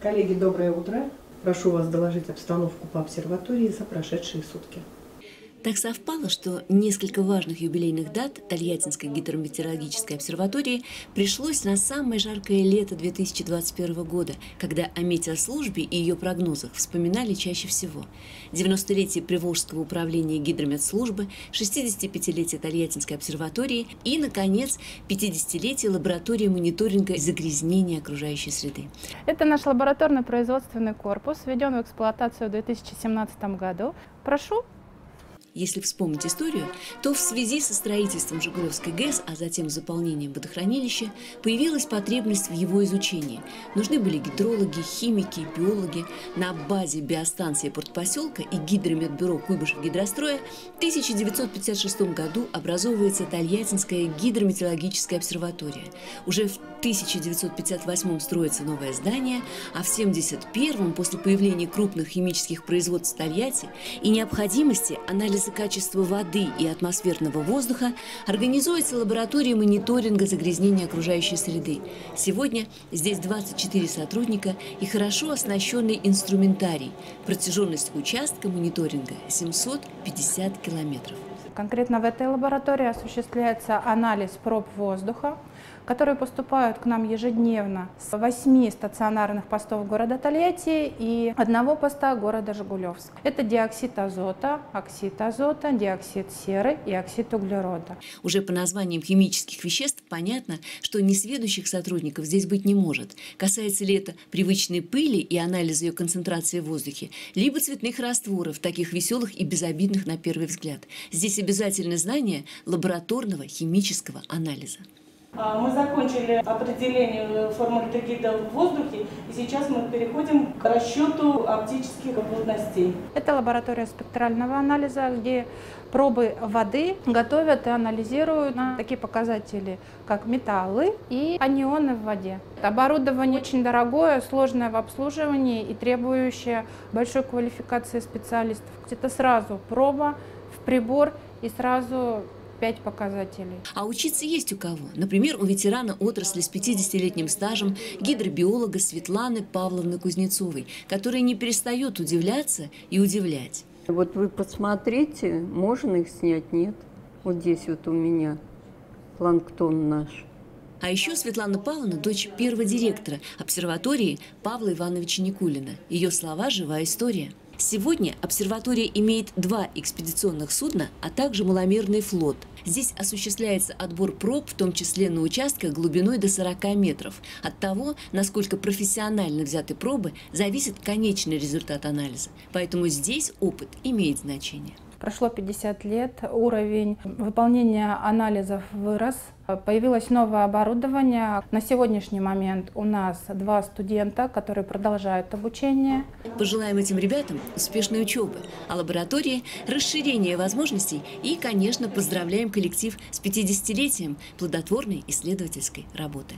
Коллеги, доброе утро. Прошу вас доложить обстановку по обсерватории за прошедшие сутки. Так совпало, что несколько важных юбилейных дат Тольяттинской гидрометеорологической обсерватории пришлось на самое жаркое лето 2021 года, когда о метеослужбе и ее прогнозах вспоминали чаще всего. 90-летие Приволжского управления гидрометслужбы, 65-летие Тольяттинской обсерватории и, наконец, 50-летие лаборатории мониторинга загрязнения окружающей среды. Это наш лабораторно-производственный корпус, введен в эксплуатацию в 2017 году. Прошу если вспомнить историю, то в связи со строительством Жигулевской ГЭС, а затем заполнением водохранилища, появилась потребность в его изучении. Нужны были гидрологи, химики, биологи. На базе биостанции портпоселка и гидрометбюро Куйбышев гидростроя в 1956 году образовывается Тольяттинская гидрометеорологическая обсерватория. Уже в 1958 строится новое здание, а в 1971 после появления крупных химических производств в Тольятти и необходимости анализа анализа качества воды и атмосферного воздуха организуется лаборатория мониторинга загрязнения окружающей среды. Сегодня здесь 24 сотрудника и хорошо оснащенный инструментарий. Протяженность участка мониторинга 750 километров. Конкретно в этой лаборатории осуществляется анализ проб воздуха, которые поступают к нам ежедневно с восьми стационарных постов города Тольятти и одного поста города Жигулевск. Это диоксид азота, оксид азота, диоксид серы и оксид углерода. Уже по названиям химических веществ понятно, что несведущих сотрудников здесь быть не может. Касается ли это привычной пыли и анализа ее концентрации в воздухе, либо цветных растворов, таких веселых и безобидных на первый взгляд. Здесь обязательно знание лабораторного химического анализа. А, мы закончили определение формальдегида в воздухе, и сейчас мы переходим к расчету оптических плотностей. Это лаборатория спектрального анализа, где пробы воды готовят и анализируют на такие показатели, как металлы и анионы в воде. Оборудование очень дорогое, сложное в обслуживании и требующее большой квалификации специалистов. Это сразу проба в прибор и сразу пять показателей. А учиться есть у кого. Например, у ветерана отрасли с 50-летним стажем гидробиолога Светланы Павловны Кузнецовой, которая не перестает удивляться и удивлять. Вот вы посмотрите, можно их снять? Нет. Вот здесь вот у меня планктон наш. А еще Светлана Павловна – дочь первого директора обсерватории Павла Ивановича Никулина. Ее слова – живая история. Сегодня обсерватория имеет два экспедиционных судна, а также маломерный флот. Здесь осуществляется отбор проб, в том числе на участках глубиной до 40 метров. От того, насколько профессионально взяты пробы, зависит конечный результат анализа. Поэтому здесь опыт имеет значение. Прошло 50 лет, уровень выполнения анализов вырос, появилось новое оборудование. На сегодняшний момент у нас два студента, которые продолжают обучение. Пожелаем этим ребятам успешной учебы, а лаборатории – расширения возможностей и, конечно, поздравляем коллектив с 50-летием плодотворной исследовательской работы.